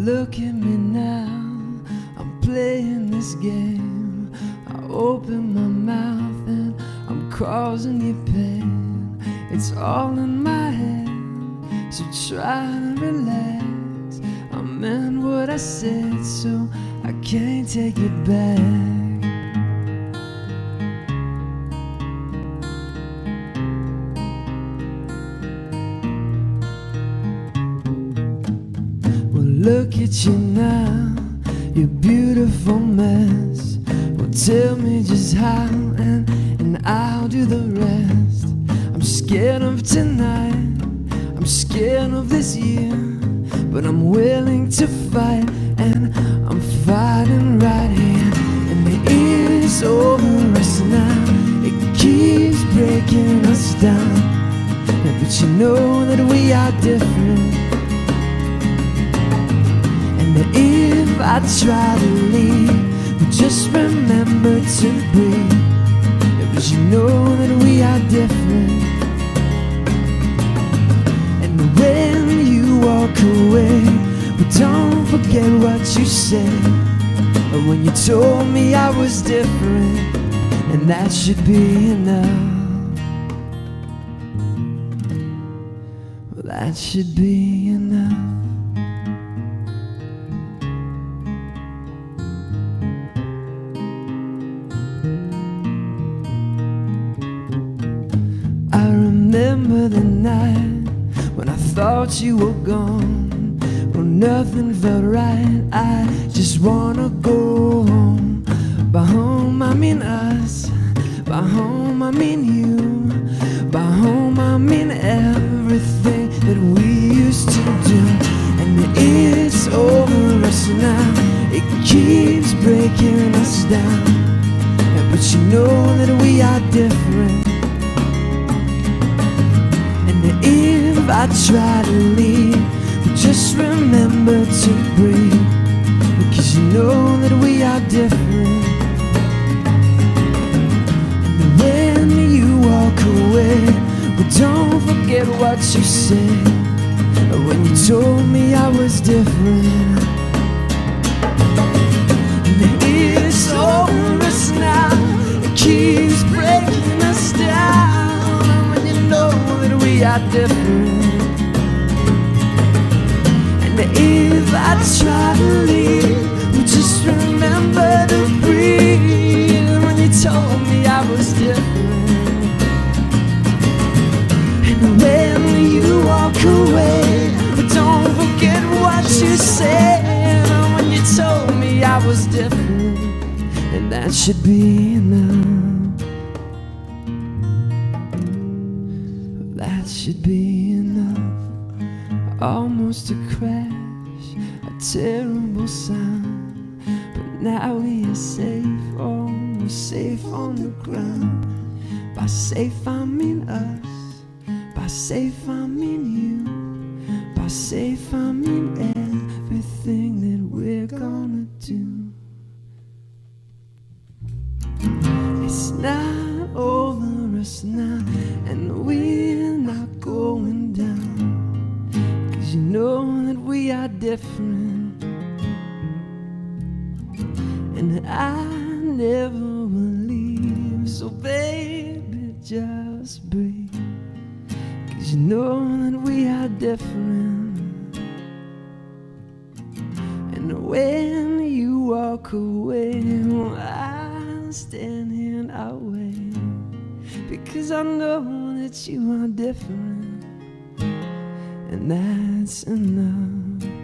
Look at me now, I'm playing this game. I open my mouth and I'm causing you pain. It's all in my head, so try to relax. I meant what I said, so I can't take it back. Look at you now, you beautiful mess. Well, tell me just how, and, and I'll do the rest. I'm scared of tonight, I'm scared of this year, but I'm willing to fight, and I'm fighting right here. And the year's over us now, it keeps breaking us down. But you know that we are different. I try to leave, but just remember to breathe. Because you know that we are different. And when you walk away, well, don't forget what you said. Or when you told me I was different, and that should be enough. Well, that should be enough. Remember the night when I thought you were gone. When nothing felt right. I just wanna go home. By home, I mean us. By home, I mean you. By home, I mean everything that we used to do. And it's over us now. It keeps breaking us down. But you know that we are different. I try to leave, but just remember to breathe. Because you know that we are different. And when you walk away, well, don't forget what you said. When you told me I was different. And it's over us now. It keeps breaking us down. When you know that we are different. I try to leave, well, just remember to breathe. When you told me I was different. And you walk away, but don't forget what you said when you told me I was different, and that should be enough. That should be enough. Almost a crash, terrible sound, but now we are safe, oh, we're safe on the ground. By safe I mean us. By safe I mean you. By safe I mean everything that we're gonna do. It's not over us now, Cause you know that we are different. And I never will leave, so baby, just breathe. Cause you know that we are different. And when you walk away, well, I'll stand here and I'll wait. Because I know that you are different. And that's enough.